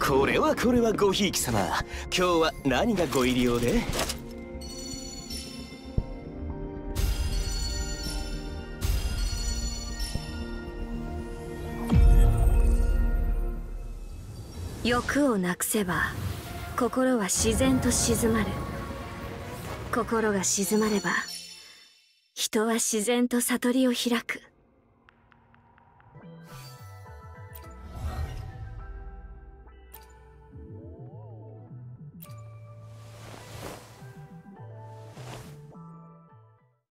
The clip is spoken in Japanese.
これはこれはごひいき様今日は何がご入り用で？欲をなくせば心は自然と静まる。心が静まれば人は自然と悟りを開く。